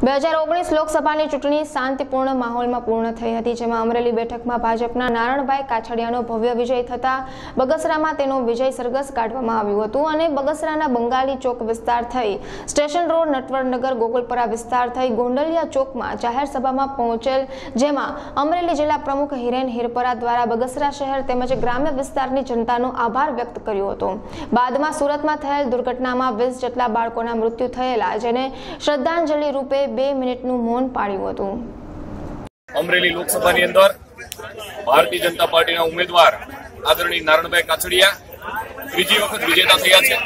બે હજાર ઓગણીસ લોકસભાની ચૂંટણી શાંતિપૂર્ણ માહોલમાં પૂર્ણ થઈ હતી, જેમાં અમરેલી બેઠકમાં ભાજપના નારણભાઈ કાછડિયાનો ભવ્ય વિજય થતા બગસરામાં તેનો વિજય સરઘસ કાઢવામાં આવ્યું હતું અને બગસરાના બંગાળી ચોક વિસ્તાર થઈ, સ્ટેશન રોડ નટવરનગર ગોકુલપરા વિસ્તાર થઈ, ગોંડલિયા ચોકમાં જાહેર સભામાં પહોંચેલ, જેમાં અમરેલી જિલ્લા પ્રમુખ હિરેન હિરપરા દ્વારા બગસરા શહેર તેમજ ગ્રામ્ય વિસ્તારની જનતાનો આભાર વ્યક્ત કર્યો હતો. બાદમાં સુરતમાં થયેલ દુર્ઘટનામાં વીસ જેટલા બાળકોના મૃત્યુ થયેલા, જેને શ્રદ્ધાંજલિ રૂપે બે મિનિટનું મૌન પાડ્યું હતું. અમરેલી લોકસભાની અંદર ભારતીય જનતા પાર્ટીના ઉમેદવાર આદરણીય નારણભાઈ કાછડિયા ત્રીજી વખત વિજેતા થયા છે.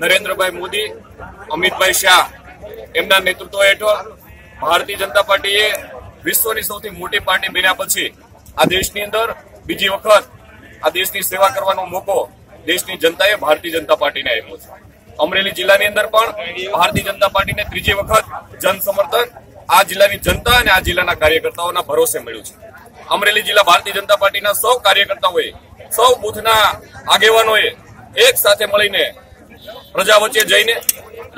નરેન્દ્રભાઈ મોદી, અમિતભાઈ શાહ એમના નેતૃત્વ હેઠળ ભારતીય જનતા પાર્ટીએ વિશ્વની સૌથી મોટી પાર્ટી બન્યા પછી આ દેશની અંદર બીજી વખત આ દેશની સેવા કરવાનો મોકો દેશની જનતાએ ભારતીય જનતા પાર્ટીને આપ્યો છે. અમરેલી જિલ્લાની અંદર પણ ભારતીય જનતા પાર્ટીને ત્રીજી વખત જન સમર્થન આ જિલ્લાની જનતા અને આ જિલ્લાના કાર્યકર્તાઓના ભરોસે મળ્યું છે. અમરેલી જિલ્લા ભારતીય જનતા પાર્ટીના સૌ કાર્યકર્તાઓએ, સૌ બુથના આગેવાનોએ એક સાથે મળીને પ્રજા વચ્ચે જઈને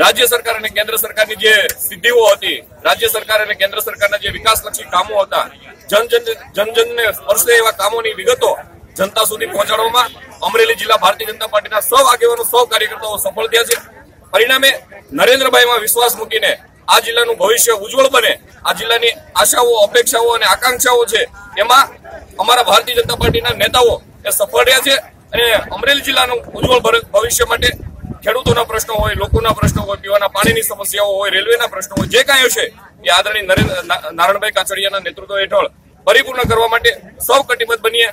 રાજ્ય સરકાર અને કેન્દ્ર સરકારની જે સિદ્ધિઓ હતી, રાજ્ય સરકાર અને કેન્દ્ર સરકારના જે વિકાસલક્ષી કામો હતા, જન જન જન જનને સ્પર્શે એવા કામોની વિગતો જનતા સુધી પહોંચાડવામાં અમરેલી જિલ્લા ભારતીય જનતા પાર્ટીના સૌ આગેવાનો, સૌ કાર્યકર્તાઓ સફળ થયા છે. પરિણામે નરેન્દ્રભાઈમાં વિશ્વાસ મૂકીને આ જિલ્લાનું ભવિષ્ય ઉજ્જવળ બને. આ જિલ્લાની આશાઓ, અપેક્ષાઓ અને આકાંક્ષાઓ છે. એમાં અમારા ભારતીય જનતા પાર્ટીના નેતાઓ એ સફળ રહ્યા છે અને અમરેલી જિલ્લાનું ઉજ્જવળ ભવિષ્ય માટે ખેડૂતોના પ્રશ્નો હોય, લોકોના પ્રશ્નો હોય, પીવાના પાણીની સમસ્યાઓ હોય, રેલવેના પ્રશ્નો હોય, જે કાંઈ હશે એ આદરણીય નરેન્દ્ર નારણભાઈ કાછડિયાના નેતૃત્વ હેઠળ પરિપૂર્ણ કરવા માટે સૌ કટિબદ્ધ બનીએ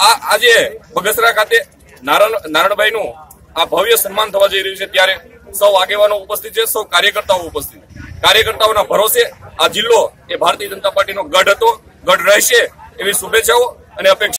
આ આજે બગસરા ખાતે નારણ નારણભાઈનું આ ભવ્ય સન્માન થવા જઈ રહ્યું છે ત્યારે સૌ આગેવાનો ઉપસ્થિત છે, સૌ કાર્યકર્તાઓ ઉપસ્થિત. કાર્યકર્તાઓના ભરોસે આ જિલ્લો એ ભારતીય જનતા પાર્ટીનો ગઢ હતો, ગઢ રહેશે એવી શુભેચ્છાઓ અને અપેક્ષા